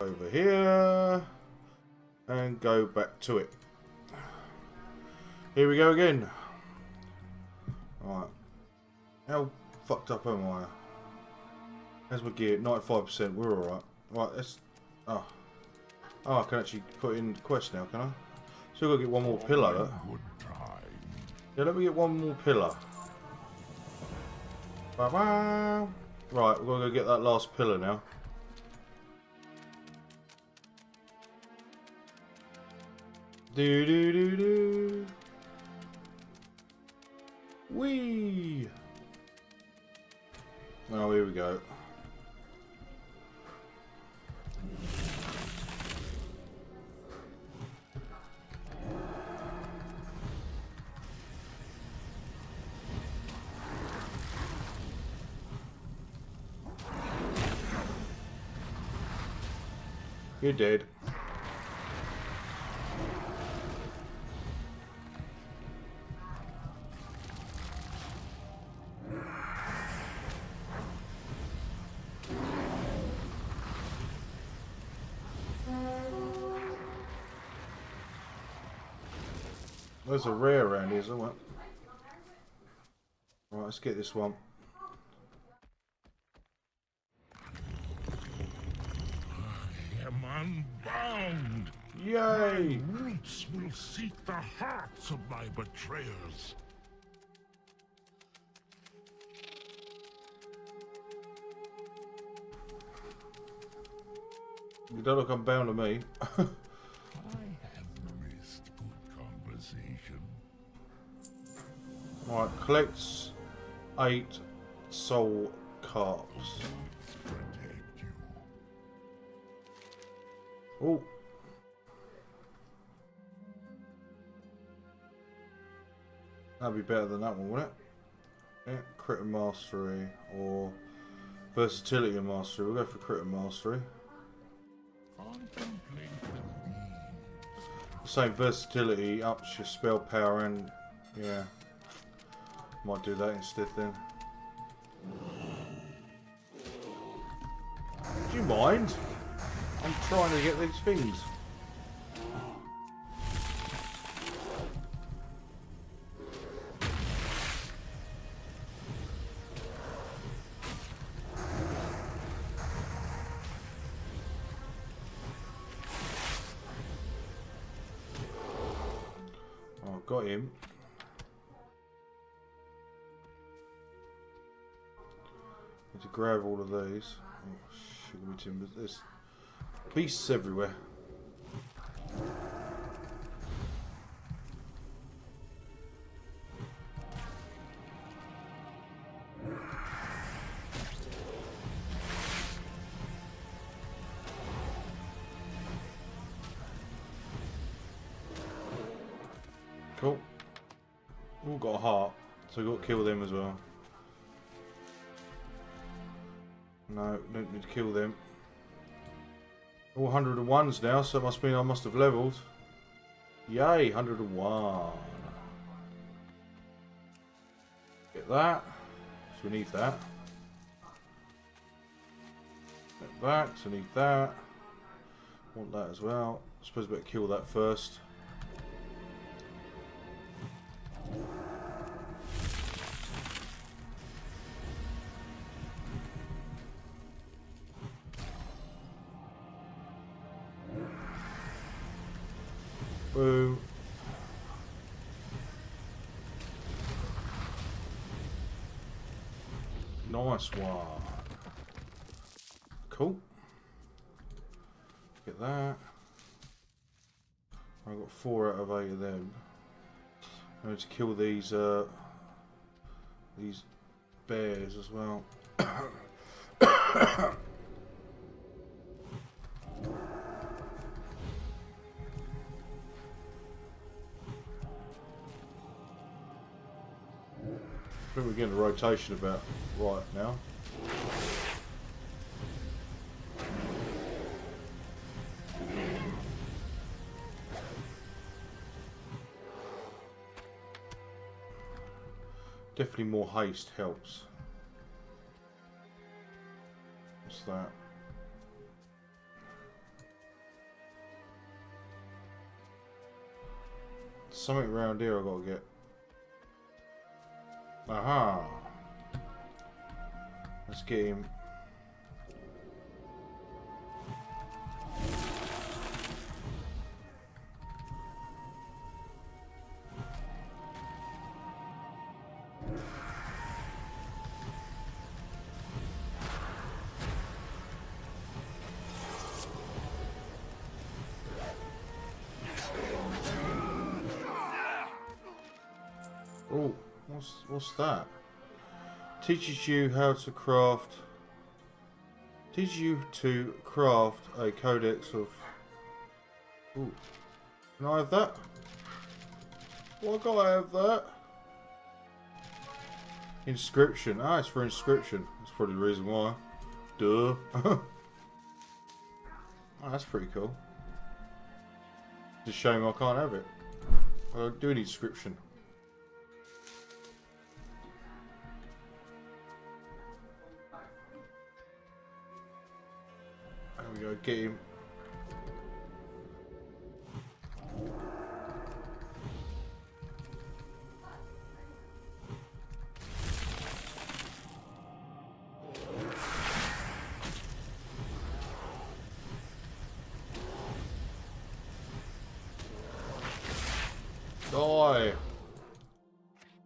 over here and go back to it. Here we go again. Alright. How fucked up am I? How's my gear? 95%. We're alright. Right, let's... Oh. oh, I can actually put in quest now, can I? Still gotta get one more pillar. Yeah, let me get one more pillar. Right, we're gonna go get that last pillar now. Do do do do. Wee. Oh, here we go. You're dead. There's a rare around here somewhere. Right, let's get this one. I am unbound. Yay! Roots will seek the hearts of my betrayers. You don't look unbound to me. right, collects eight soul carps. Oh. That'd be better than that one, wouldn't it? Yeah, crit mastery or versatility and mastery. We'll go for crit mastery. Same versatility ups your spell power and yeah. Might do that instead then. Do you mind? I'm trying to get these things. Of these. Oh, sugar timbers. There's beasts everywhere. Cool. All got a heart, so we've got to kill them as well. No, don't need to kill them. All 101s now, so it must mean I must have leveled. Yay, 101. Get that. So we need that. Get that, so we need that. Want that as well. I suppose we better kill that first. Nice one. Cool. Get that. I got four out of eight of them. I need to kill these uh, these bears as well. I think we're getting a rotation about Right, now. Definitely more haste helps. What's that? Something around here I gotta get. Aha! Get him. Oh, what's that? Teaches you how to craft. Teaches you to craft a codex of. Ooh, can I have that? Why can't I have that? Inscription. Ah, it's for inscription. That's probably the reason why. Duh. oh, that's pretty cool. It's a shame I can't have it. I do need inscription. Die.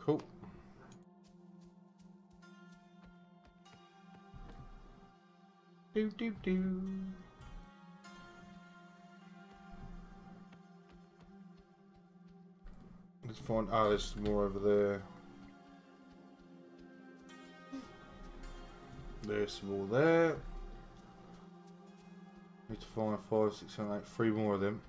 Cool. Do do do. Find. Ah, there's more over there. There's some more there. Need to find five, six, seven, eight, three more of them.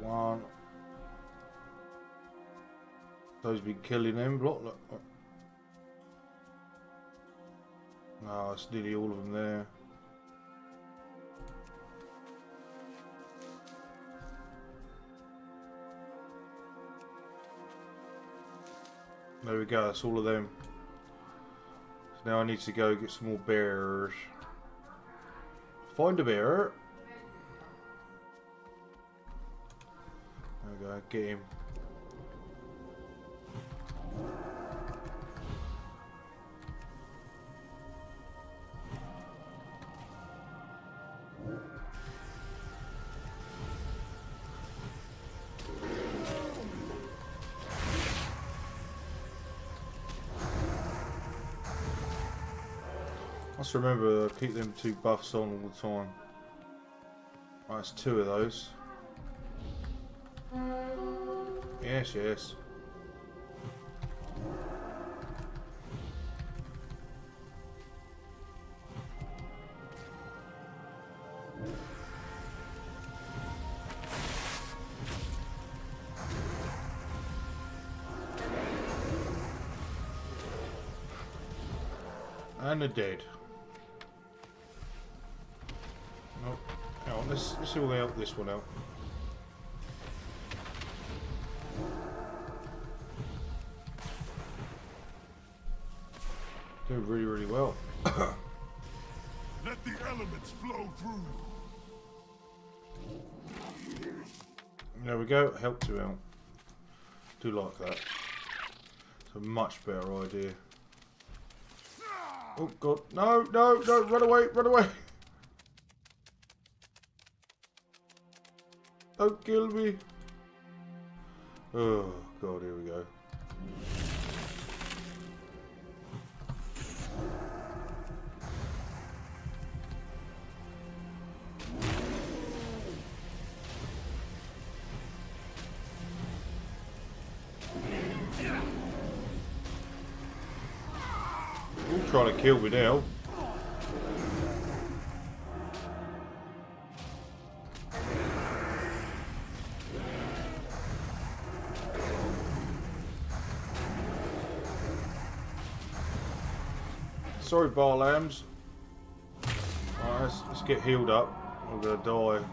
One. Those been killing them. Look, look, look. No, it's nearly all of them there. There we go, that's all of them. So now I need to go get some more bears. Find a bear. There we go, get him. Must remember to keep them two buffs on all the time. Oh, right, that's two of those. Yes, yes. And they're dead. On, let's, let's see if we help this one out. Doing really, really well. Let the elements flow through. There we go, help to out. Do like that. It's a much better idea. Oh god, no, no, no, run away, run away! Don't kill me! Oh god, here we go. Trying to kill me now. Sorry, bar lambs. Alright, let's, let's get healed up. I'm gonna die.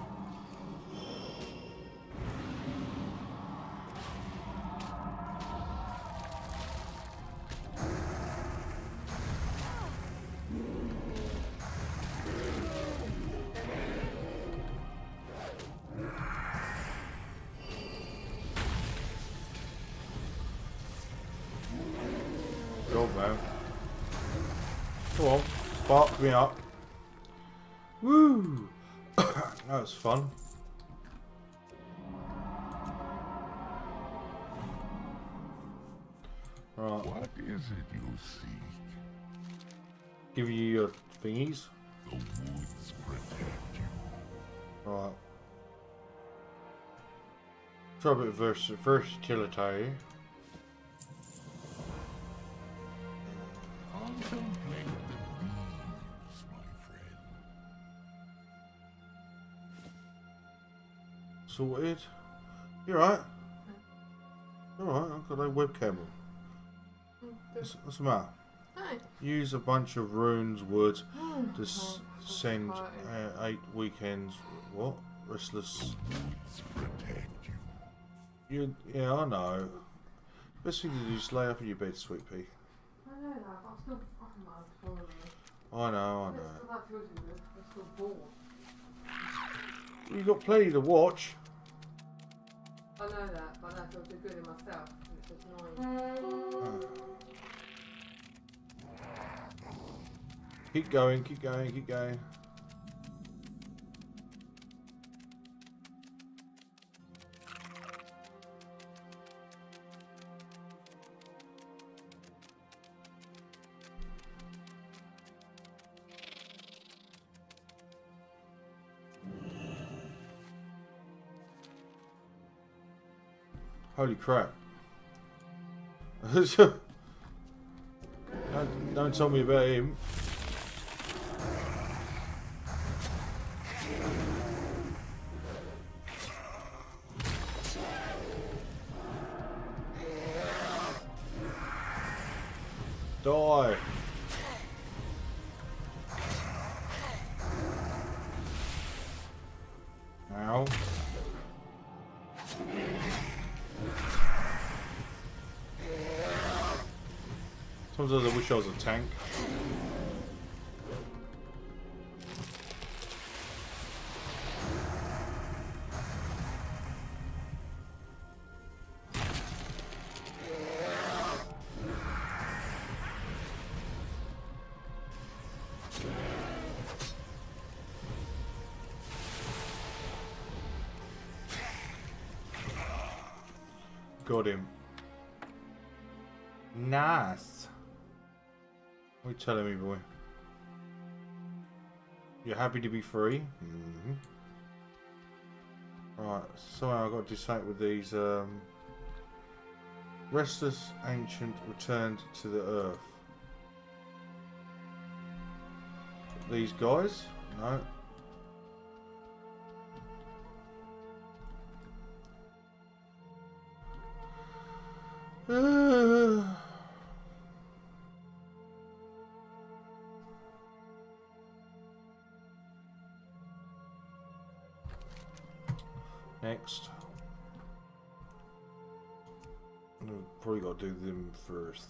Woo! that was fun. Right, What is it you seek? give you your thingies. The woods protect you. Right. Try a bit of vers versatility. Contemplate Sorted. You right? You alright? I've got no webcam. What's, what's the matter? Hi. Use a bunch of runes, wood, to Oh, send uh, eight weekends. What? Restless. You. You, yeah, I know. Best thing to do is lay up in your bed, sweet pea. I know that, but I'm still fucking mad for them. I know, I know. still that feels good. I'm still bored. You've got plenty to watch. I know that, but I feel too good myself. Keep going, keep going, keep going. Holy crap. don't, don't tell me about him. Got him. Nice. What are you telling me, boy? You're happy to be free? Mm hmm Right, so I've got to something with these. Um, restless ancient returned to the earth. These guys? No. Next. No, Probably got to do them first.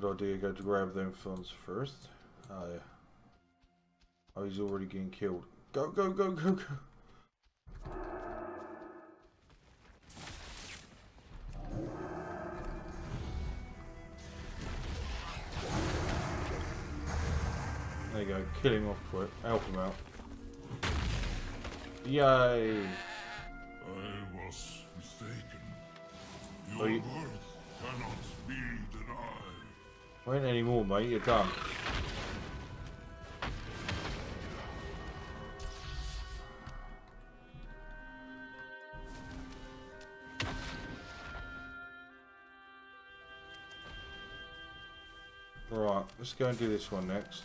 Good idea, go to grab them funds first. Oh yeah. Oh, he's already getting killed. Go, go, go, go, go. There you go, kill him off quick. Help him out. Yay! I was mistaken. Your you- worth cannot be denied. Wait anymore, mate. You're done. Right, let's go and do this one next.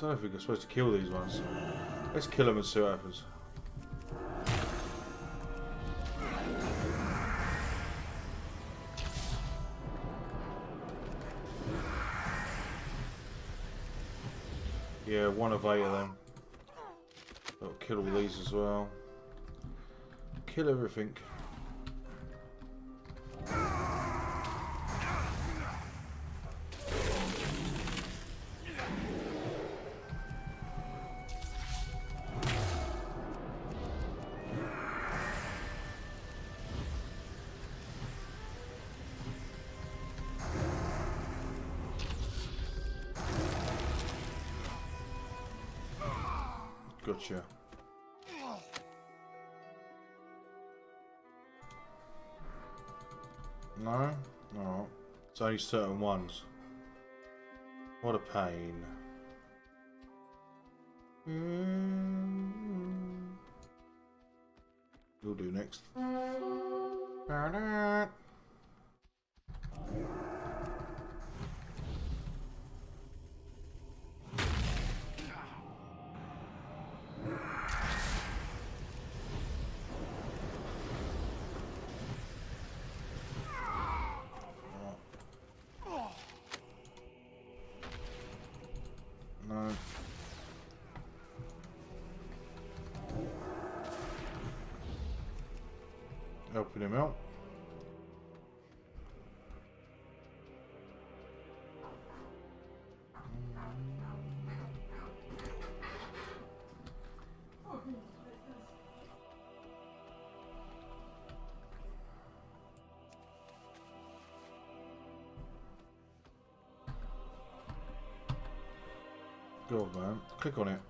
I don't know if we're supposed to kill these ones. Let's kill them and see what happens. Yeah, one of eight of them. That'll kill all these as well. Kill everything. Gotcha. No? No. It's only certain ones. What a pain. Mm. Helping him out. Go on, man. Click on it.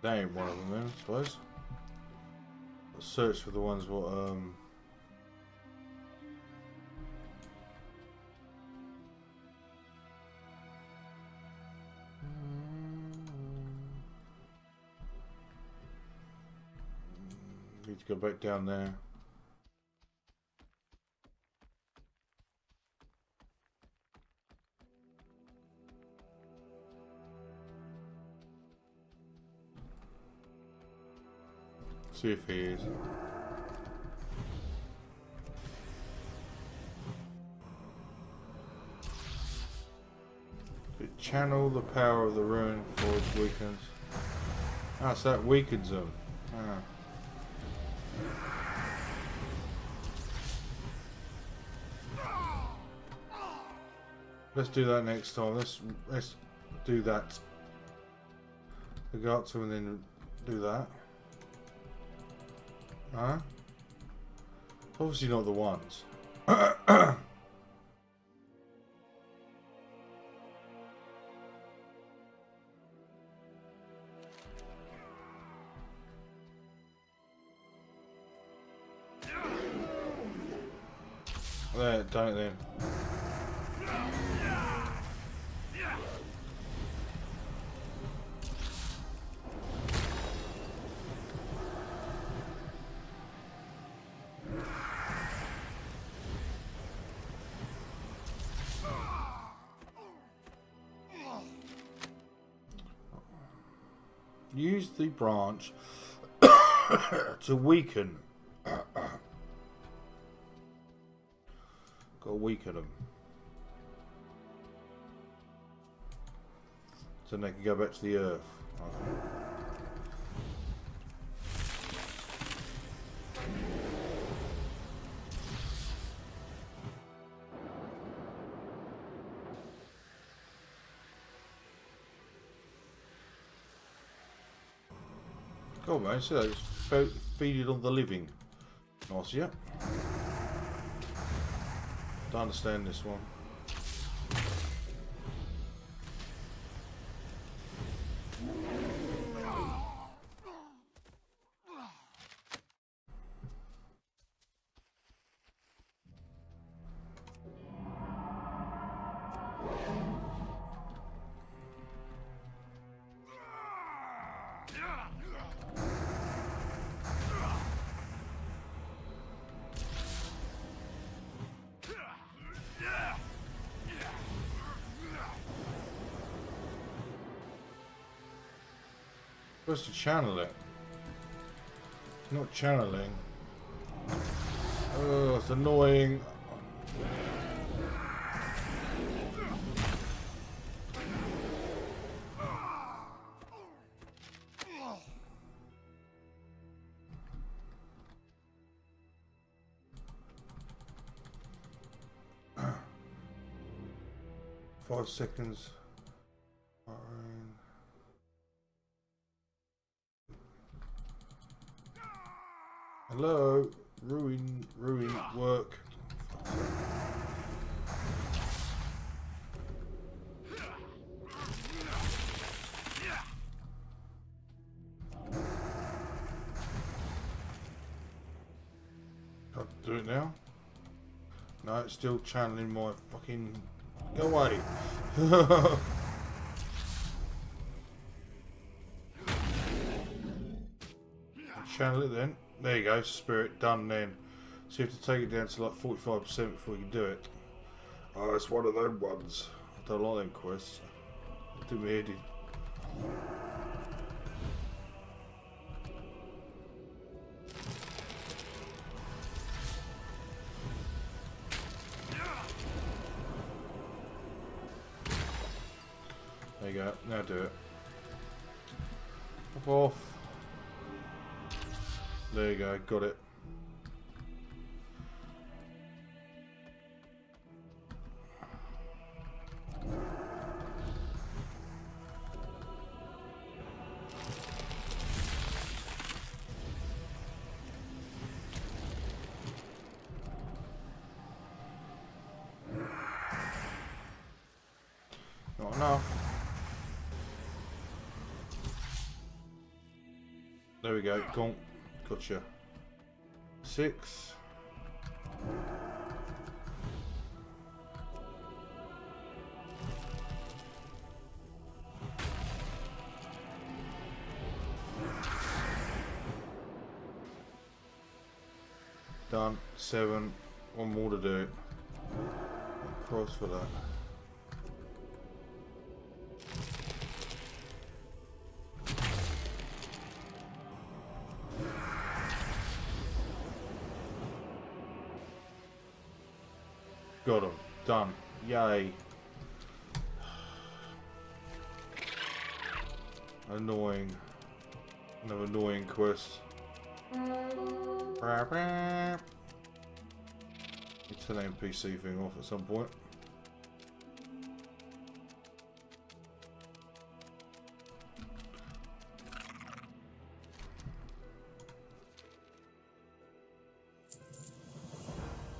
That ain't one of them then, I suppose. Search for the ones what um Need to go back down there. See if he is. Channel the power of the rune forge weakens. Ah, so that weakens them. Ah. Let's do that next time. Let's let's do that. We go up to and then do that. Huh? Obviously not the ones. there, done it then. The branch to weaken. Got to weaken them. So they can go back to the earth. Okay. Cool, man. So it's fe- feeding on the living. Nice, yeah. Don't understand this one. Supposed to channel it. Not channeling. Oh, it's annoying. Five seconds. Hello, ruin, ruin work. Can't do it now. No, it's still channeling my fucking. Go away. Channel it then. There you go, spirit done then. So you have to take it down to like 45% before you can do it. Oh, it's one of them ones. I don't like them quests. Do me head. There you go, now do it. Pop off. There you go, got it. There we go, gone. Gotcha. Six. Done. Seven. One more to do. Cross for that. Got him. Done. Yay. Annoying. Another annoying quest. Brap. Turn NPC thing off at some point.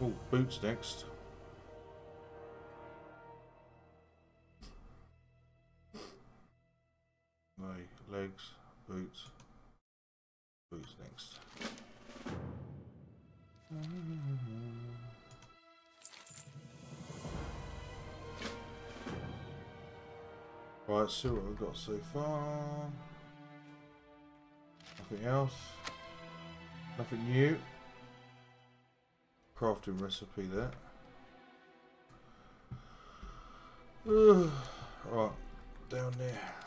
Oh, boots next. See what we've got so far. Nothing else. Nothing new. Crafting recipe there. right, down there.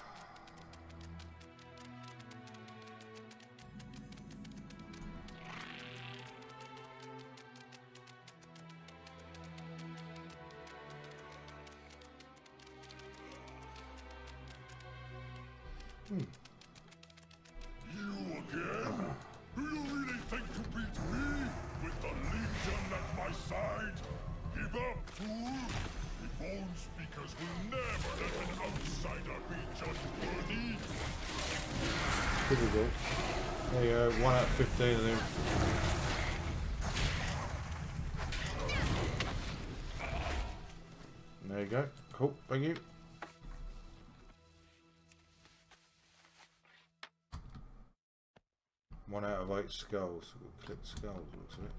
You again? Do you really think to beat me with the Legion at my side? Give up, fool! The Bone Speakers will never let an outsider be judged worthy. Typical. There you go, 1 out of 15 of them. Skulls. We'll click skulls, looks of it.